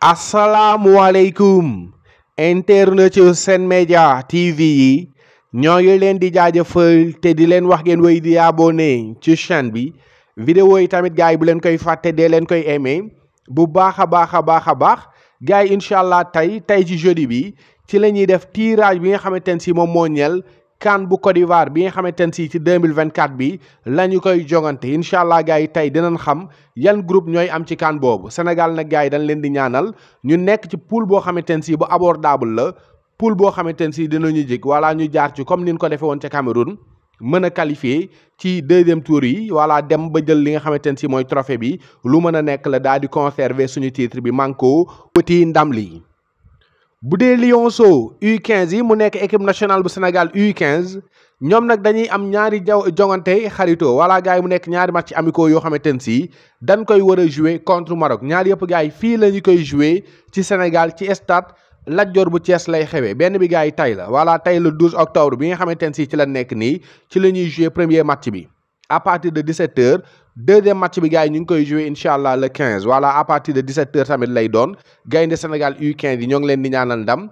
asalaamualeykum internet yu Sen Média TV yi ñoo ngi leen di jaajëfal te di leen wax ngeen wéy di abonné ci chaîne bi vidéo yi tamit gars yi bu leen koy fàtte dee leen koy aimé bu baax a baax a baax a baax gars yi incha allah tey tey ci jeudi bi ci la ñuy def tirage bi nga xamante ne si moom moo ñeel kan bu Côte d'Ivoire bi nga xamante ne si ci 2024 bi la ñu koy jogante incha allah gars yi tey dinañ xam yan groupe ñooy am ci kan boobu Sénégal nag gars yi dañ leen di ñaanal ñu nekk ci poule boo xamante ne si bu abordable la poule boo xamante ne si dinañu jig wala ñu jaar ci comme ni ñu ko defee woon ca Cameroun mën a qualifié ci deuxième tour yi wala dem ba jël li nga xamante ne si mooy trophée bi lu mën a nekk la daal di conserver suñu titre bi manko petit ndam lii bu dee Lionceaux U15 yi mu nekk équipe nationale bu Sénégal U15 ñoom nag dañuy am ñaari jaw jongante xaritoo wala gars yi mu nekk ñaari match amicaux yoo xamante ne si dañ koy war a jouer contre Maroc ñaari yëpp gars yi fii la ñu koy jouer ci Sénégal ci stade Lat Dior bu Thiès lay xewee benn bi gars yi tey la wala tey le 12 octobre bi nga xamante ne si ci la nekk nii ci la ñuy jouer premier match bi. à partir de 17 heures deuxième match bi gars yi ñu ngi koy joué incha allah le 15 voilà à partir de 17 heures tamit lay doon gaynde Sénégal U15 yi ñoo ngi leen di ñaanal ndam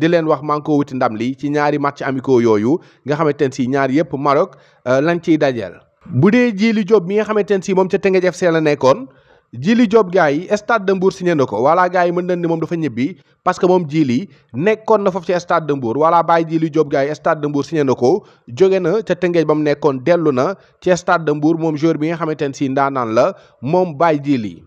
di leen wax maa ngi ko wuti ndam li ci ñaari match amicaux yooyu nga xamante ne si ñaar yëpp Maroc lañ ciy dajeel. bu dee Jili Diop mi nga xamante ne si moom ca Teungueth FC la nekkoon Jili Diop gars yi stade de Mbour signé na ko voilà gars yi mën nañ ni moom dafa ñibbi parce que moom Djily nekkoon na foofu ci stade de Mbour voilà Baye Djily Diop gars yi stade de Mbour signé na ko jóge na ca Tëngéej ba mu nekkoon dellu na ci stade de Mbour moom joueur bi nga xamante ne si ndaanaan la moom Baye Djily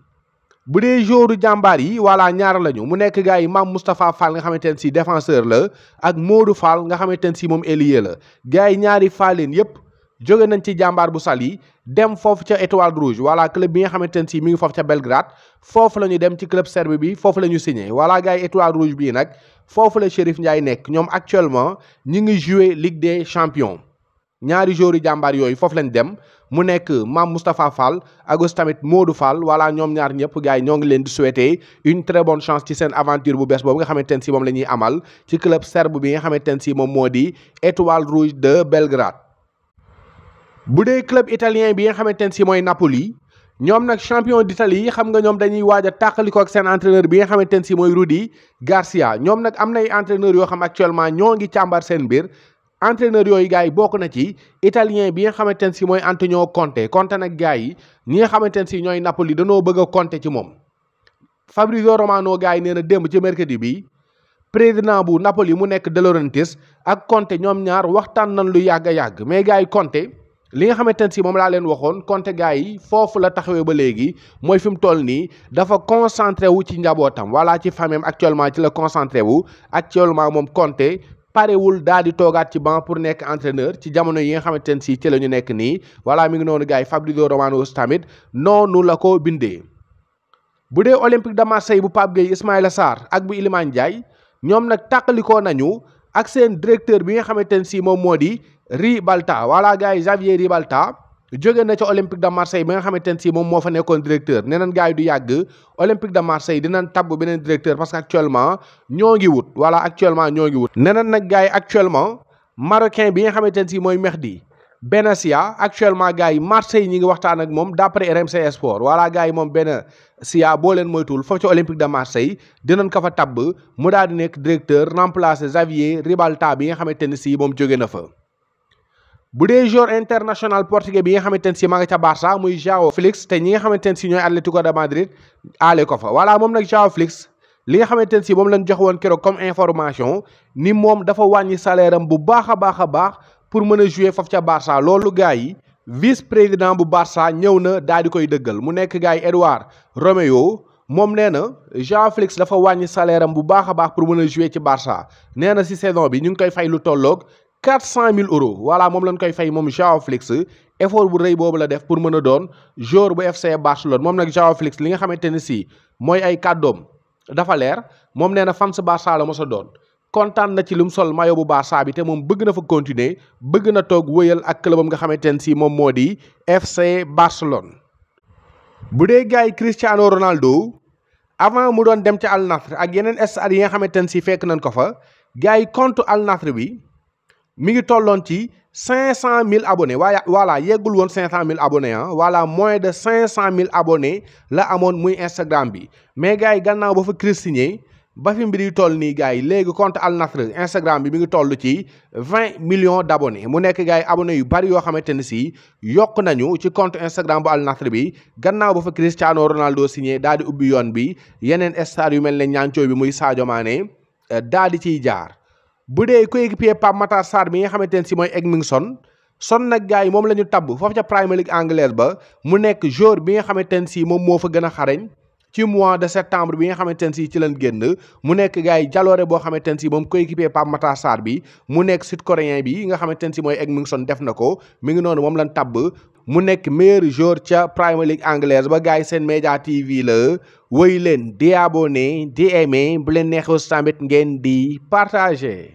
bu dee joueur jàmbaar yi voilà ñaar lañu mu nekk gars yi maam Moustapha Fall nga xamante ne si défenseur la ak Modou Fall nga xamante ne si moom ailier la gars yi ñaari Falleen yépp jóge nañ ci jàmbaar bu sal yi dem foofu ca étoile rouge voilà club bi nga xamante ne si mi ngi foofu ca Belgrade foofu la ñu dem ci club serbe bi foofu la ñu signé voilà gars yi étoile rouge bii nag foofu la Chérif Ndiaye nekk ñoom actuellement ñi ngi jouer Ligue des champions ñaari joueurs yi jàmbaar yooyu foofu lañ dem mu nekk Mame Moustapha Fall ak aussi tamit Modou Fall voilà ñoom ñaar ñëpp gars yi ñoo ngi leen di souhaiter une très bonne chance ci seen aventure bu bees boobu nga xamante ne si moom la ñuy amal ci club serbe bi nga xamante ne si moom moo di Étoile Rouge de Belgrade bu dee club italien bi nga xamante ne si mooy Napoli ñoom nag champion d'Italie yi xam nga ñoom dañuy waaj a tàqaliko ak seen entraîneur bi nga xamante ne si mooy Rudy Garcia ñoom nag am nay entraîneur yoo xam actuellement ñoo ngi càmbar seen mbir entraîneur yooyu gars yi bokk na ci italien bi nga xamante ne si mooy Antonio Conte Conte nag gars yi ñi nga xamante ne si ñooy Napoli danoo bëgg a Conte ci moom Fabrizio Romano gars yi nee na démb ci mercredi bi président bu Napoli mu nekk De Laurentiis ak Conte ñoom ñaar waxtaan nañ lu yàgg a yàgg mais gars yi Conte li nga xamante ne si moom laa leen waxoon Conte gars yi foofu la taxawee ba léegi mooy fi mu toll nii dafa concentré wu ci njabootam voilà ci famille actuellement ci la concentré wu actuellement moom Conte parewul daal di toogaat ci banc pour nekk entraîneur ci jamono yi nga xamante ne si ci la ñu nekk nii voilà mi ngi noonu gars yi Fabrizio Romano tamit noonu la ko bindee. bu dee Olympique de Marseille bu Pape Gueye Ismaïla Sarr ak bu Iliman Ndiaye ñoom nag tàqalikoo nañu ak seen directeur bi nga xamante ne si moom moo di Ribalta voilà gars yi Xavier Ribalta jóge na ca Olympique de Marseille bi nga xamante ne si moom moo fa nekkoon directeur nee nañ gars yi du yàgg Olympique de Marseille dinañ tabb beneen directeur parce que actuellement ñoo ngi wut voilà actuellement ñoo ngi wut. nee nañ nag gars yi actuellement marocain bi nga xamante ne si mooy Mehdi Benatia actuellement gars yi Marseille ñi ngi waxtaan ak moom d'après RMC Sport voilà gars yi moom Benatia boo leen moytuwul fa ci Olympique de Marseille dinañ ko fa tabb mu daal di nekk directeur remplacer Xavier Ribalta bi nga xamante ne si moom jóge na fa. bu dee joueur international portugais bi nga xamante ne si ma nga ca Barça muy João Félix te ñi nga xamante ne si ñooy Atlético de Madrid aale ko fa voilà moom nag João Félix li nga xamante ne si moom lañ jox woon keroog comme information ni moom dafa wàññi salaire am bu baax a baax a baax pour mën a jouer foofu ca Barça loolu gars yi vice président bu Barça ñëw na daal di koy dëggal mu nekk gars yi Edouard Romeo moom nee na João Félix dafa wàññi salaire am bu baax a baax pour mën a jouer ci Barça nee na si saison bi ñu ngi koy fay lu tolloog quatre cent mille euros voilà moom lañ koy fay moom Joao Félix effort bu rëy boobu la def pour mën a doon joueur bu FC Barcelone moom nag Joao Félix li nga xamante ne si mooy ay kàddoom dafa leer moom nee na fans Barça la mos a doon kontaan na ci lu mu sol maillot bu Barça bi te moom bëgg na fa continuer bëgg na toog wëyal ak clubam nga xamante ne si moom moo di FC Barcelone. bu dee gars yi Cristiano Ronaldo avant mu doon dem ci Al Nassr ak yeneen stade yi nga xamante ne si fekk nañ ko fa gars yi compte Al Nassr bi mi ngi tolloon ci cinq cent mille abonnés waaye voilà yeggul woon cinq cent mille abonnés ah voilà moins de cinq cent mille abonnés la amoon muy Instagram bi mais gars yi gannaaw ba fa Chris signé ba fi mbir yi toll nii gars yi léegi compte Al Nassr Instagram bi mi ngi toll ci vingt millions d' abonnés mu nekk gars yi abonnés yu bari yoo xamante ne si yokk nañu ci compte Instagram bu Al Nassr bi gannaaw ba fa Cristiano Ronaldo signé daal di ubbi yoon bi yeneen star yu mel ne ñaancoo bi muy Sadio Mané daal di ciy jaar bu dee coéquipier Pape Matar Sarr bi nga xamante ne si mooy Edmingson son nag gars yi moom la ñu tabb foofu ca Premier League anglaise ba mu nekk joueur bi nga xamante ne si moom moo fa gën a xarañ ci mois de septembre bi nga xamante ne si ci lañ génn mu nekk gars yi jaloore boo xamante ne si moom coéquipier Pape Matar Sarr bi mu nekk sud coréen bi nga xamante ne si mooy Edmondson def na ko mi ngi noonu moom lañ tabb mu nekk meilleur joueur ca Premier League anglaise ba gars yi seen média TV la woy leen di abonné di aimé bu leen neexee tamit ngeen di partagé.